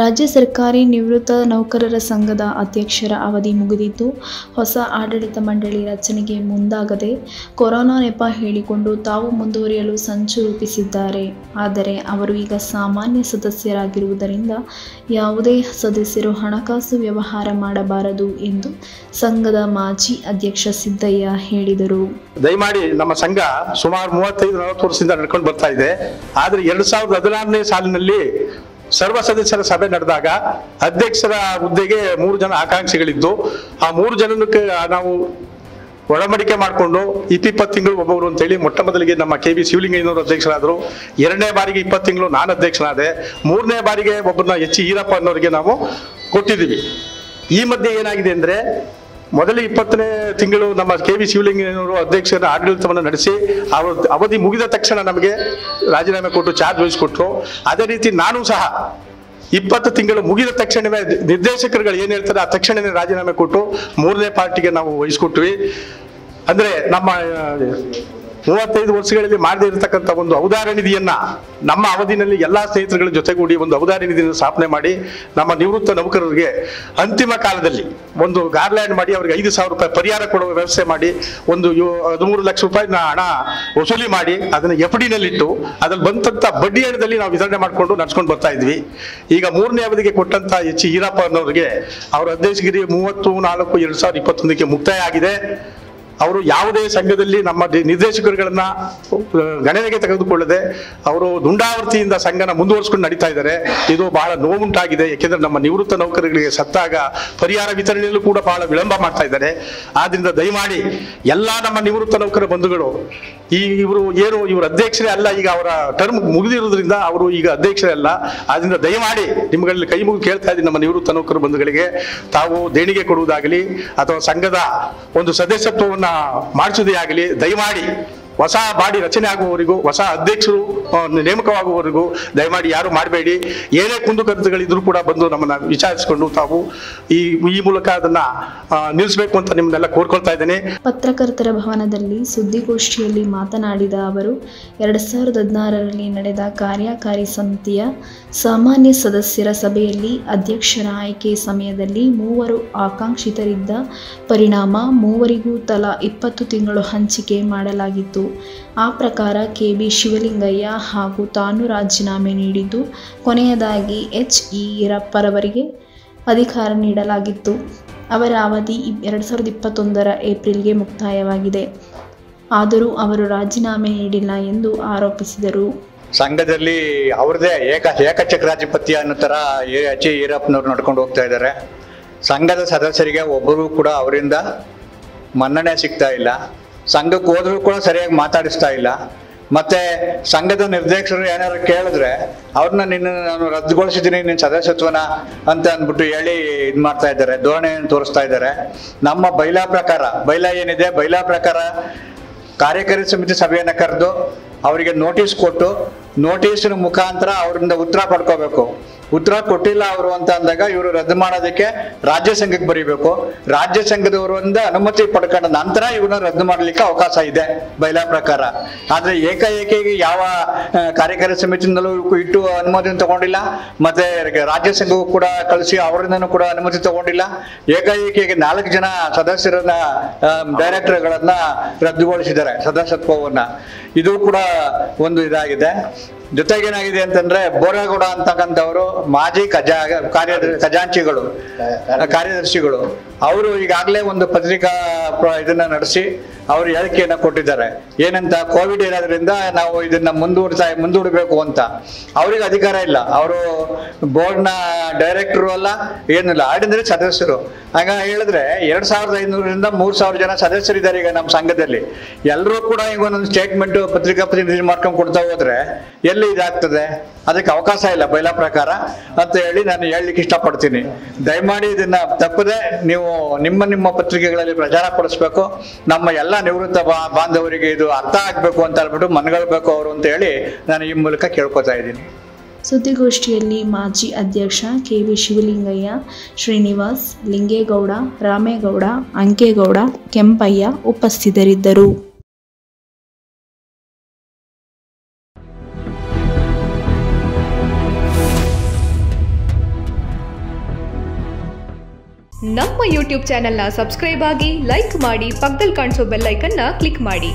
ರಾಜ್ಯ ಸರ್ಕಾರಿ ನಿವೃತ್ತ ನೌಕರರ ಸಂಘದ ಅಧ್ಯಕ್ಷರ ಅವಧಿ ಮುಗಿದಿದ್ದು, ಹೊಸ ಆಡಳಿತ ಮಂಡಳಿ ರಚನೆಗೆ ಮುಂದಾಗದೆ ಕೊರೋನಾ ನೆಪ ಹೇಳಿಕೊಂಡು ತಾವು ಮುಂದುವರಿಯಲು ಸಂಚು ರೂಪಿಸಿದ್ದಾರೆ. ಆದರೆ ಅವರು ಈಗ ಸಾಮಾನ್ಯ ಸದಸ್ಯರಾಗಿರುವುದರಿಂದ ಯಾವುದೇ ಸದಸ್ಯರು ಹಣಕಾಸು ವ್ಯವಹಾರ ಮಾಡಬಾರದು ಎಂದು ಸಂಘದ ಮಾಜಿ ಅಧ್ಯಕ್ಷ ಸಿದ್ದಯ್ಯ ಹೇಳಿದರು. ದಯಮಾಡಿ ನಮ್ಮ ಸಂಘ ಸುಮಾರು ಮೂವತ್ತೈದು ನಲವತ್ತು ವರ್ಷದಿಂದ ನಡ್ಕೊಂಡು ಬರ್ತಾ ಇದೆ. ಆದರೆ ಎರಡು ಸಾವಿರದ ಹದಿನಾರನೇ ಸಾಲಿನಲ್ಲಿ ಸರ್ವ ಸದಸ್ಯರ ಸಭೆ ನಡೆದಾಗ ಅಧ್ಯಕ್ಷರ ಹುದ್ದೆಗೆ ಮೂರು ಜನ ಆಕಾಂಕ್ಷಿಗಳಿದ್ದು, ಆ ಮೂರು ಜನಕ್ಕೆ ನಾವು ಒಡಂಬಡಿಕೆ ಮಾಡಿಕೊಂಡು ಇಪ್ಪಿಪ್ಪತ್ತು ತಿಂಗಳು ಒಬ್ಬೊಬ್ರು ಅಂತೇಳಿ ಮೊಟ್ಟ ಮೊದಲಿಗೆ ನಮ್ಮ ಕೆ ಬಿ ಶಿವಲಿಂಗಯ್ಯನವರು ಅಧ್ಯಕ್ಷರಾದರು. ಎರಡನೇ ಬಾರಿಗೆ ಇಪ್ಪತ್ತು ತಿಂಗಳು ನಾನು ಅಧ್ಯಕ್ಷನಾದೆ. ಮೂರನೇ ಬಾರಿಗೆ ಒಬ್ಬರನ್ನ ಎಚ್ ಈರಪ್ಪ ಅನ್ನೋರಿಗೆ ನಾವು ಕೊಟ್ಟಿದ್ದೀವಿ. ಈ ಮಧ್ಯೆ ಏನಾಗಿದೆ ಅಂದ್ರೆ ಮೊದಲ ಇಪ್ಪತ್ತನೇ ತಿಂಗಳು ನಮ್ಮ ಕೆ ವಿ ಶಿವಲಿಂಗಯ್ಯನವರು ಅಧ್ಯಕ್ಷರ ಆಡಳಿತವನ್ನು ನಡೆಸಿ ಅವರು ಅವಧಿ ಮುಗಿದ ತಕ್ಷಣ ನಮಗೆ ರಾಜೀನಾಮೆ ಕೊಟ್ಟು ಚಾರ್ಜ್ ವಹಿಸಿಕೊಟ್ರು. ಅದೇ ರೀತಿ ನಾನು ಸಹ ಇಪ್ಪತ್ತು ತಿಂಗಳು ಮುಗಿದ ತಕ್ಷಣವೇ ನಿರ್ದೇಶಕರುಗಳು ಏನು ಹೇಳ್ತಾರೆ, ಆ ತಕ್ಷಣವೇ ರಾಜೀನಾಮೆ ಕೊಟ್ಟು ಮೂರನೇ ಪಾರ್ಟಿಗೆ ನಾವು ವಹಿಸ್ಕೊಟ್ವಿ. ಅಂದರೆ ನಮ್ಮ ಮೂವತ್ತೈದು ವರ್ಷಗಳಲ್ಲಿ ಮಾಡದೇ ಇರತಕ್ಕಂಥ ಒಂದು ಔದಾರ ನಿಧಿಯನ್ನ ನಮ್ಮ ಅವಧಿನಲ್ಲಿ ಎಲ್ಲಾ ಸ್ನೇಹಿತರುಗಳ ಜೊತೆಗೂಡಿ ಒಂದು ಔದಾರ ನಿಧಿಯನ್ನು ಸ್ಥಾಪನೆ ಮಾಡಿ ನಮ್ಮ ನಿವೃತ್ತ ನೌಕರರಿಗೆ ಅಂತಿಮ ಕಾಲದಲ್ಲಿ ಒಂದು ಗಾರ್ಲ್ಯಾಂಡ್ ಮಾಡಿ ಅವ್ರಿಗೆ ಐದು ಸಾವಿರ ರೂಪಾಯಿ ಪರಿಹಾರ ಕೊಡುವ ವ್ಯವಸ್ಥೆ ಮಾಡಿ, ಒಂದು ಹದಿಮೂರು ಲಕ್ಷ ರೂಪಾಯಿನ ಹಣ ವಸೂಲಿ ಮಾಡಿ ಅದನ್ನ ಎಫ್ ಡಿನಲ್ಲಿಟ್ಟು ಅದ್ರಲ್ಲಿ ಬಂದಂತ ಬಡ್ಡಿ ಹಣದಲ್ಲಿ ನಾವು ವಿತರಣೆ ಮಾಡಿಕೊಂಡು ನಡ್ಸ್ಕೊಂಡು ಬರ್ತಾ ಇದ್ವಿ. ಈಗ ಮೂರನೇ ಅವಧಿಗೆ ಕೊಟ್ಟಂತ ಎಚ್ ಈರಪ್ಪ ಅನ್ನೋರಿಗೆ ಅವರ ಅಧ್ಯಕ್ಷಗಿರಿ ಮೂವತ್ತು ನಾಲ್ಕು ಎರಡ್ ಸಾವಿರದ ಇಪ್ಪತ್ತೊಂದಕ್ಕೆ ಮುಕ್ತಾಯ ಆಗಿದೆ. ಅವರು ಯಾವುದೇ ಸಂಘದಲ್ಲಿ ನಮ್ಮ ನಿರ್ದೇಶಕರುಗಳನ್ನ ಗಣನೆಗೆ ತೆಗೆದುಕೊಳ್ಳದೆ ಅವರು ದುಂಡಾವರ್ತಿಯಿಂದ ಸಂಘನ ಮುಂದುವರಿಸಿಕೊಂಡು ನಡೀತಾ ಇದ್ದಾರೆ. ಇದು ಬಹಳ ನೋವುಂಟಾಗಿದೆ. ಯಾಕೆಂದ್ರೆ ನಮ್ಮ ನಿವೃತ್ತ ನೌಕರರಿಗೆ ಸತ್ತಾಗ ಪರಿಹಾರ ವಿತರಣೆಯಲ್ಲೂ ಕೂಡ ಬಹಳ ವಿಳಂಬ ಮಾಡ್ತಾ ಇದ್ದಾರೆ. ಆದ್ರಿಂದ ದಯಮಾಡಿ ಎಲ್ಲಾ ನಮ್ಮ ನಿವೃತ್ತ ನೌಕರ ಬಂಧುಗಳು, ಈ ಇವರು ಏನು, ಇವರು ಅಧ್ಯಕ್ಷರೇ ಅಲ್ಲ, ಈಗ ಅವರ ಟರ್ಮ್ ಮುಗಿದಿರೋದ್ರಿಂದ ಅವರು ಈಗ ಅಧ್ಯಕ್ಷರೇ ಅಲ್ಲ. ಆದ್ರಿಂದ ದಯಮಾಡಿ ನಿಮ್ಗಳಲ್ಲಿ ಕೈ ಮುಗಿದು ಕೇಳ್ತಾ ಇದ್ದೀನಿ ನಮ್ಮ ನಿವೃತ್ತ ನೌಕರ ಬಂಧುಗಳಿಗೆ. ತಾವು ದೇಣಿಗೆ ಕೊಡುವುದಾಗಲಿ, ಅಥವಾ ಸಂಘದ ಒಂದು ಸದಸ್ಯತ್ವವನ್ನ ಮಾಡಿಸುವುದೇ ಆಗಲಿ ದಯಮಾಡಿ ಹೊಸ ಬಾಡಿ ರಚನೆ ಆಗುವವರೆಗೂ, ಹೊಸ ಅಧ್ಯಕ್ಷರು ನೇಮಕವಾಗುವವರೆಗೂ ದಯಮಾಡಿ ಯಾರು ಮಾಡಬೇಡಿ. ಏನೇ ಕುಂದುಕೊರತೆಗಳಿದ್ರು ಕೂಡ ಬಂದು ನಮ್ಮನ್ನ ವಿಚಾರಿಸಿಕೊಂಡು ತಾವು ಈ ಈ ಮೂಲಕ ಅದನ್ನ ನಿಲ್ಲಿಸ್ಬೇಕು ಅಂತ ನಿಮ್ಮನ್ನೆಲ್ಲ ಕೋರ್ಕೊಳ್ತಾ ಇದ್ದೇನೆ. ಪತ್ರಕರ್ತರ ಭವನದಲ್ಲಿ ಸುದ್ದಿಗೋಷ್ಠಿಯಲ್ಲಿ ಮಾತನಾಡಿದ ಅವರು, ಎರಡ್ ಸಾವಿರದ ಹದಿನಾರರಲ್ಲಿ ನಡೆದ ಕಾರ್ಯಕಾರಿ ಸಮಿತಿಯ ಸಾಮಾನ್ಯ ಸದಸ್ಯರ ಸಭೆಯಲ್ಲಿ ಅಧ್ಯಕ್ಷರ ಆಯ್ಕೆ ಸಮಯದಲ್ಲಿ ಮೂವರು ಆಕಾಂಕ್ಷಿತರಿದ್ದ ಪರಿಣಾಮ ಮೂವರಿಗೂ ತಲಾ ಇಪ್ಪತ್ತು ತಿಂಗಳು ಹಂಚಿಕೆ ಮಾಡಲಾಗಿತ್ತು. ಆ ಪ್ರಕಾರ ಕೆ ಬಿ ಶಿವಲಿಂಗಯ್ಯ ಹಾಗೂ ತಾನು ರಾಜೀನಾಮೆ ನೀಡಿದ್ದು. ಕೊನೆಯದಾಗಿ ಎಚ್. ಇ. ಈರಪ್ಪರವರಿಗೆ ಅಧಿಕಾರ ನೀಡಲಾಗಿತ್ತು. ಅವರ ಅವಧಿ ಎರಡು ಸಾವಿರದ ಇಪ್ಪತ್ತೊಂದರ ಏಪ್ರಿಲ್ಗೆ ಮುಕ್ತಾಯವಾಗಿದೆ. ಆದರೂ ಅವರು ರಾಜೀನಾಮೆ ನೀಡಿಲ್ಲ ಎಂದು ಆರೋಪಿಸಿದರು. ಸಂಘದಲ್ಲಿ ಅವ್ರದೇ ಏಕ ಏಕಚಕ್ರಾಧಿಪತ್ಯ ಅನ್ನೋ ಥರ ಎಚ್. ಈರಪ್ಪನವ್ರು ನಡ್ಕೊಂಡು ಹೋಗ್ತಾ ಇದ್ದಾರೆ. ಸಂಘದ ಸದಸ್ಯರಿಗೆ ಒಬ್ಬರು ಕೂಡ ಅವರಿಂದ ಮನ್ನಣೆ ಸಿಗ್ತಾ ಇಲ್ಲ. ಸಂಘಕ್ಕೆ ಹೋದ್ರೂ ಕೂಡ ಸರಿಯಾಗಿ ಮಾತಾಡಿಸ್ತಾ ಇಲ್ಲ. ಮತ್ತೆ ಸಂಘದ ನಿರ್ದೇಶಕರು ಏನಾದ್ರು ಕೇಳಿದ್ರೆ ಅವ್ರನ್ನ ನಿನ್ನ ನಾನು ರದ್ದುಗೊಳಿಸಿದ್ದೀನಿ, ನಿನ್ನ ಸದಸ್ಯತ್ವನ ಅಂತ ಅಂದ್ಬಿಟ್ಟು ಹೇಳಿ ಇದು ಮಾಡ್ತಾ ಇದ್ದಾರೆ, ಧೋರಣೆಯನ್ನು ತೋರಿಸ್ತಾ ಇದ್ದಾರೆ. ನಮ್ಮ ಬೈಲಾ ಪ್ರಕಾರ, ಬೈಲಾ ಏನಿದೆ? ಬೈಲಾ ಪ್ರಕಾರ ಕಾರ್ಯಕಾರಿ ಸಮಿತಿ ಸಭೆಯನ್ನು ಕರೆದು ಅವರಿಗೆ ನೋಟಿಸ್ ಕೊಟ್ಟು ನೋಟಿಸಿನ ಮುಖಾಂತರ ಅವರಿಂದ ಉತ್ತರ ಪಡ್ಕೋಬೇಕು. ಉತ್ತರ ಕೊಟ್ಟಿಲ್ಲ ಅವರು ಅಂತ ಅಂದಾಗ ಇವರು ರದ್ದು ಮಾಡೋದಕ್ಕೆ ರಾಜ್ಯ ಸಂಘಕ್ಕೆ ಬರೀಬೇಕು. ರಾಜ್ಯ ಸಂಘದವರಿಂದ ಅನುಮತಿ ಪಡ್ಕೊಂಡ ನಂತರ ಇವನ್ನ ರದ್ದು ಮಾಡಲಿಕ್ಕೆ ಅವಕಾಶ ಇದೆ ಬೈಲಾ ಪ್ರಕಾರ. ಆದ್ರೆ ಏಕಾಏಕಿಗೆ ಯಾವ ಕಾರ್ಯಕಾರಿ ಸಮಿತಿಯಿಂದಲೂ ಇಟ್ಟು ಅನುಮತಿ ತಗೊಂಡಿಲ್ಲ. ಮತ್ತೆ ರಾಜ್ಯ ಸಂಘವು ಕೂಡ ಕಳಿಸಿ ಅವರಿಂದನೂ ಕೂಡ ಅನುಮತಿ ತಗೊಂಡಿಲ್ಲ. ಏಕಾಏಕಿಗೆ ನಾಲ್ಕು ಜನ ಸದಸ್ಯರನ್ನ ಡೈರೆಕ್ಟರ್ಗಳನ್ನ ರದ್ದುಗೊಳಿಸಿದ್ದಾರೆ ಸದಸ್ಯತ್ವವನ್ನ. ಇದು ಕೂಡ ಒಂದು ಇದಾಗಿದೆ. ಜೊತೆಗೇನಾಗಿದೆ ಅಂತಂದ್ರೆ ಬೋರೇಗೌಡ ಅಂತಕ್ಕಂಥವ್ರು ಮಾಜಿ ಖಜಾ ಕಾರ್ಯ ಖಜಾಂಚಿಗಳು ಕಾರ್ಯದರ್ಶಿಗಳು ಅವರು ಈಗಾಗಲೇ ಒಂದು ಪತ್ರಿಕಾ ಇದನ್ನ ನಡೆಸಿ ಅವರು ಹೇಳಿಕೆಯನ್ನ ಕೊಟ್ಟಿದ್ದಾರೆ. ಏನಂತ ಕೋವಿಡ್ ಇರೋದ್ರಿಂದ ನಾವು ಇದನ್ನ ಮುಂದೂಡ್ತಾ, ಮುಂದೂಡಬೇಕು ಅಂತ. ಅವ್ರಿಗೆ ಅಧಿಕಾರ ಇಲ್ಲ. ಅವರು ಬೋರ್ಡ್ನ ಡೈರೆಕ್ಟರ್ ಅಲ್ಲ, ಏನಿಲ್ಲ. ಆರ್ಡಿನರಿ ಸದಸ್ಯರು. ಹಾಗ ಹೇಳಿದ್ರೆ ಎರಡ್ ಸಾವಿರದ ಐನೂರರಿಂದ ಮೂರ್ ಸಾವಿರ ಜನ ಸದಸ್ಯರಿದ್ದಾರೆ ಈಗ ನಮ್ಮ ಸಂಘದಲ್ಲಿ. ಎಲ್ಲರೂ ಕೂಡ ಈಗ ಒಂದೊಂದು ಸ್ಟೇಟ್ಮೆಂಟ್ ಪತ್ರಿಕಾ ಪ್ರತಿನಿಧಿ ಮಾಡ್ಕೊಂಡು ಕೊಡ್ತಾ ಹೋದ್ರೆ ಎಲ್ಲಿ ಇದಾಗ್ತದೆ? ಅದಕ್ಕೆ ಅವಕಾಶ ಇಲ್ಲ, ಬೈಲಾ ಪ್ರಕಾರ. ಅಂತ ಹೇಳಿ ನಾನು ಹೇಳಲಿಕ್ಕೆ ಇಷ್ಟಪಡ್ತೀನಿ. ದಯಮಾಡಿ ಇದನ್ನ ತಪ್ಪದೆ ನೀವು ನಿಮ್ಮ ನಿಮ್ಮ ಪತ್ರಿಕೆಗಳಲ್ಲಿ ಪ್ರಚಾರ ಪಡಿಸ್ಬೇಕು ನಮ್ಮ ಎಲ್ಲ ನಿವೃತ್ತ ಬಾ- ಬಾಂಧವರಿಗೆ ಇದು ಅರ್ಥ ಆಗ್ಬೇಕು ಅಂತ ಹೇಳ್ಬಿಟ್ಟು ಮನಗಳ್ಬೇಕು ಅವರು ಅಂತ ಹೇಳಿ ನಾನು ಈ ಮೂಲಕ ಕೇಳ್ಕೊತಾ ಇದ್ದೀನಿ. ಸುದ್ದಿಗೋಷ್ಠಿಯಲ್ಲಿ ಮಾಜಿ ಅಧ್ಯಕ್ಷ ಕೆ ವಿ ಶಿವಲಿಂಗಯ್ಯ, ಶ್ರೀನಿವಾಸ್, ಲಿಂಗೇಗೌಡ, ರಾಮೇಗೌಡ, ಅಂಕೇಗೌಡ, ಕೆಂಪಯ್ಯ ಉಪಸ್ಥಿತರಿದ್ದರು. ನಮ್ಮ ಯೂಟ್ಯೂಬ್ ಚಾನೆಲ್ನ ಸಬ್ಸ್ಕ್ರೈಬ್ ಆಗಿ ಲೈಕ್ ಮಾಡಿ ಪಕ್ಕದಲ್ಲಿ ಕಾಣಿಸೋ ಬೆಲ್ಲೈಕನ್ನ ಕ್ಲಿಕ್ ಮಾಡಿ.